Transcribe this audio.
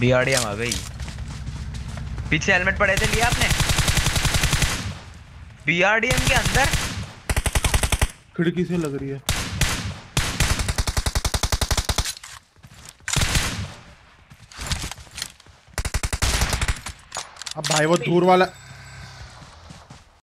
B R D M आ गई। पीछे हेलमेट पड़े थे लिया आपने? बी आर डी एम के अंदर? खिड़की से लग रही है। अब भाई वो दूर वाला